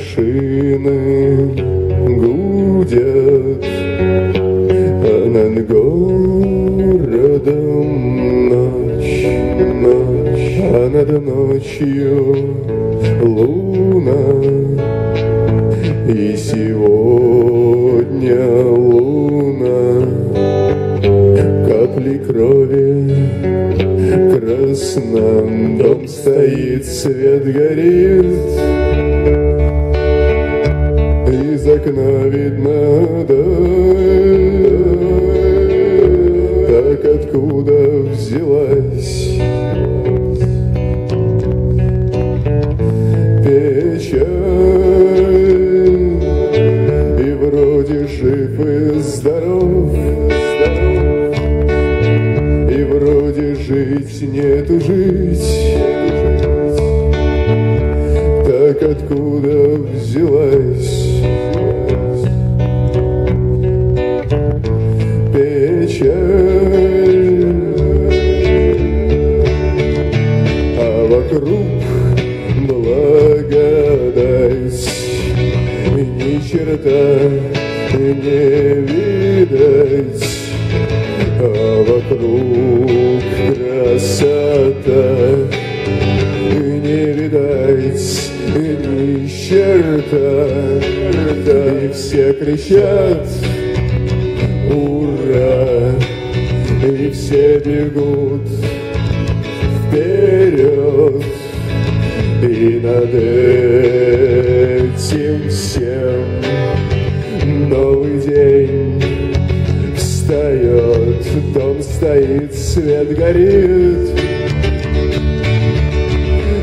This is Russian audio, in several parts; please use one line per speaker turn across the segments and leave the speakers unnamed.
машины гудят А над городом ночь, ночь А над ночью луна. И сегодня луна Капли крови красном Дом стоит, свет горит окна видно даль Так откуда взялась печаль? И вроде жив и здоров. И вроде жить нету жить. Так откуда взялась печаль. А вокруг благодать. Ни черта не видать. А вокруг красота. Не видать ни черта. И все кричат Ура! И все бегут вперед И над этим всем новый день встает Дом стоит, свет горит.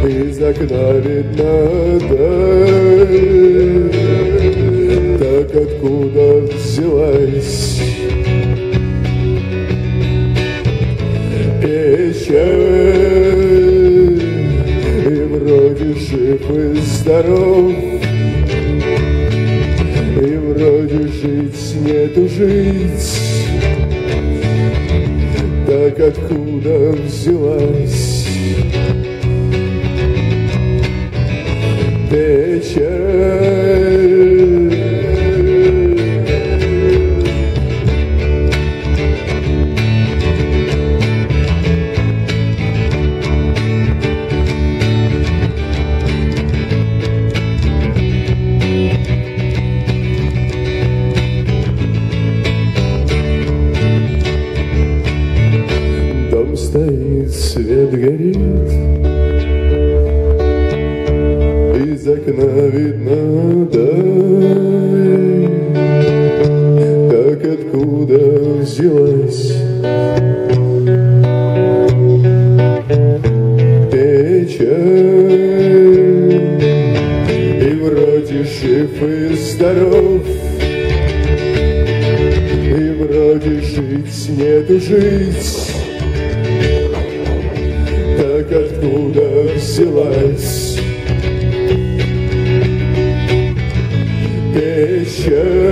Из окна видно даль. Так откуда взялась печаль И вроде жив и здоров. И вроде жить нету жить Так откуда взялась? Печаль окна видно даль Как откуда взялась. Печаль И вроде жив и здоров. И вроде жить нету жить Так откуда взялась show.